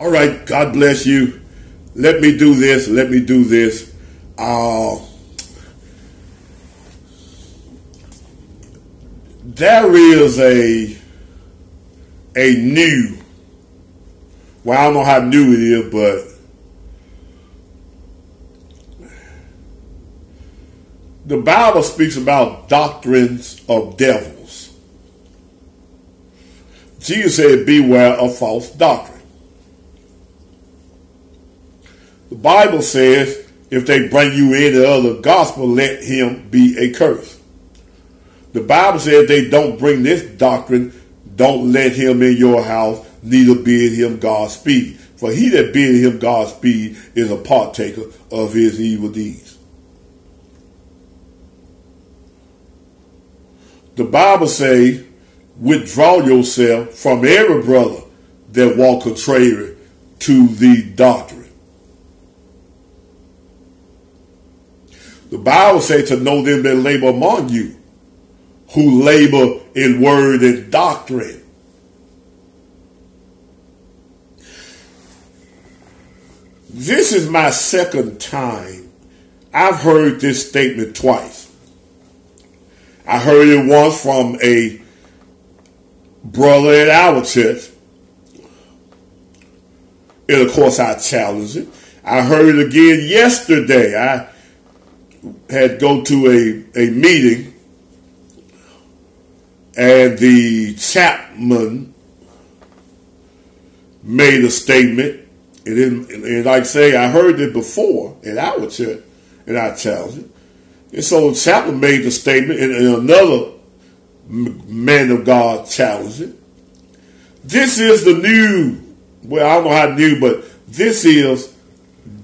All right, God bless you. Let me do this. Let me do this. Uh, there is a a new. Well, I don't know how new it is, but the Bible speaks about doctrines of devils. Jesus said, "Beware of false doctrine." The Bible says, if they bring you any other gospel, let him be a curse. The Bible says they don't bring this doctrine, don't let him in your house, neither bid him Godspeed. For he that bid him Godspeed is a partaker of his evil deeds. The Bible says, withdraw yourself from every brother that walk contrary to the doctrine. The Bible says to know them that labor among you, who labor in word and doctrine. This is my second time. I've heard this statement twice. I heard it once from a brother at our church. And of course, I challenged it. I heard it again yesterday. I had go to a, a meeting and the chaplain made a statement. And, and like I say, I heard it before in our church, and I challenged it. And so the chaplain made the statement, and, and another man of God challenged it. This is the new, well, I don't know how new, but this is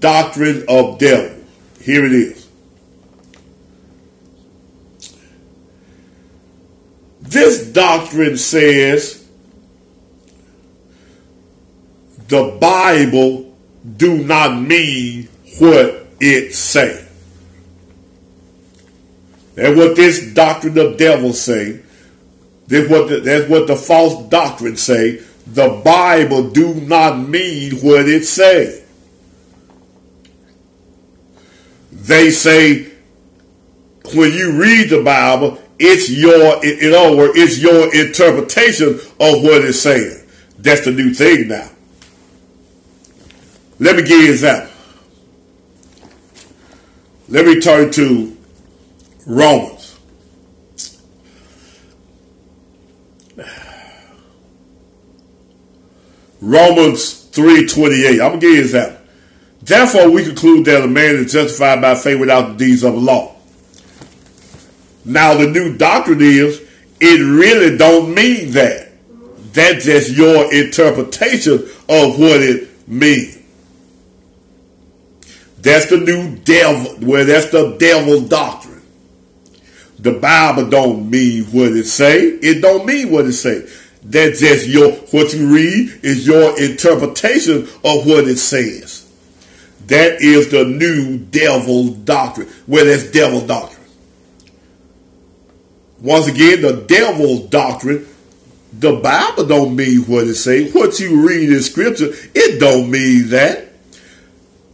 doctrine of devil. Here it is. This doctrine says the Bible do not mean what it say. That's what this doctrine of devils say. That's what the, that's what the false doctrine say. The Bible do not mean what it say. They say when you read the Bible, it's your, in other words, it's your interpretation of what it's saying. That's the new thing now. Let me give you an example. Let me turn to Romans. Romans 3.28. I'm going to give you an example. Therefore, we conclude that a man is justified by faith without the deeds of the law. Now the new doctrine is it really don't mean that. That's just your interpretation of what it means. That's the new devil, well, that's the devil's doctrine. The Bible don't mean what it say. It don't mean what it say. That's just your, what you read is your interpretation of what it says. That is the new devil's doctrine. Well, that's devil's doctrine. Once again, the devil's doctrine, the Bible don't mean what it say. What you read in scripture, it don't mean that.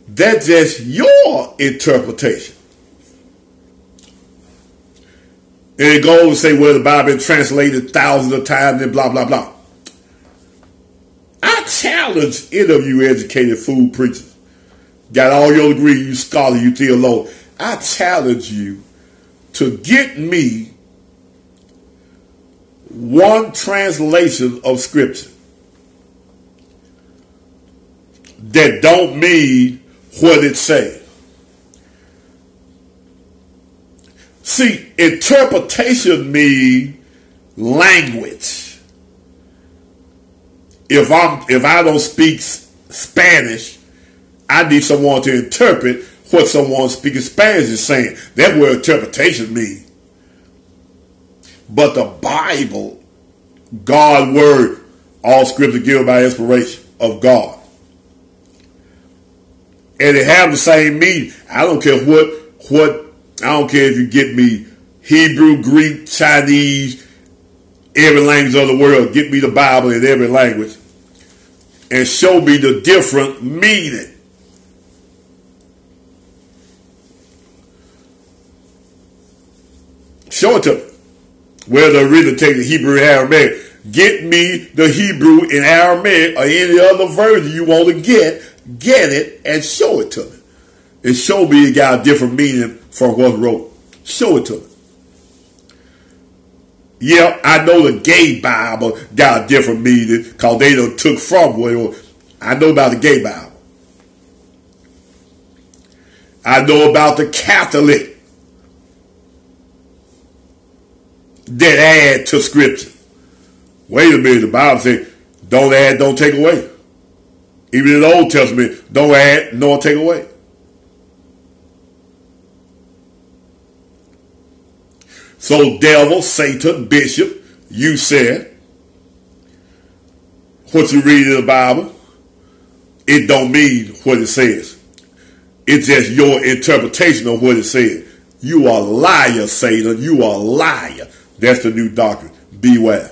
That's just your interpretation. And it goes to say, well, the Bible been translated thousands of times and blah, blah, blah. I challenge any of you educated fool preachers. Got all your degree, you scholar, you theologian. I challenge you to get me one translation of scripture that don't mean what it says. See, interpretation means language. If I'm if I don't speak Spanish, I need someone to interpret what someone speaking Spanish is saying. That's what interpretation means. But the Bible, God's word, all scripture given by inspiration of God. And it have the same meaning. I don't care what, what, I don't care if you get me Hebrew, Greek, Chinese, every language of the world. Get me the Bible in every language. and show me the different meaning. Show it to me. Where the original take the Hebrew and Aramaic. Get me the Hebrew in Aramaic or any other version you want to get. Get it and show it to me. And show me it got a different meaning from what's wrote. Show it to me. Yeah, I know the gay Bible got a different meaning because they done took from what I know about the gay Bible. I know about the Catholic that add to scripture. Wait a minute, the Bible says, don't add, don't take away. Even in the Old Testament, don't add, nor take away. So, devil, Satan, bishop, you said what you read in the Bible, it don't mean what it says. It's just your interpretation of what it says. You are a liar, Satan. You are a liar. That's the new doctrine. Beware.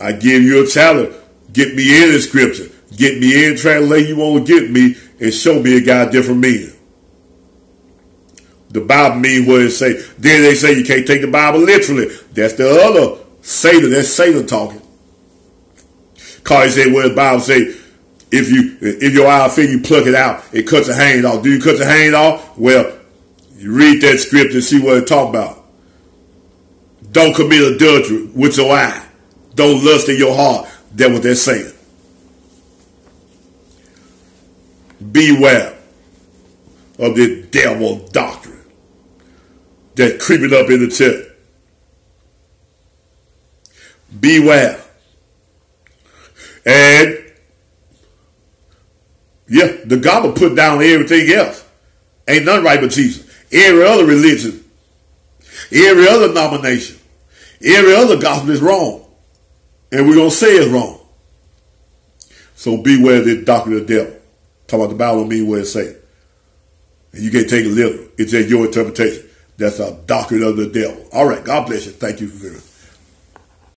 I give you a challenge. Get me in the scripture. Get me in translate you want to get me and show me a God different meaning. The Bible means what it say. Then they say you can't take the Bible literally. That's the other Satan. That's Satan talking. Cause he said what the Bible say, if you if your eye finger you pluck it out, it cuts a hand off. Do you cut the hand off? Well, you read that script and see what it talk about. Don't commit adultery with your eye. Don't lust in your heart. That's what they're saying. Beware of the devil doctrine that creeping up in the church. Beware. And yeah, the will put down everything else. Ain't nothing right but Jesus. Every other religion, every other nomination, every other gospel is wrong. And we're going to say it's wrong. So beware the doctrine of the devil. Talk about the Bible mean what it say. And you can't take it literal. It's just your interpretation. That's a doctrine of the devil. All right. God bless you. Thank you for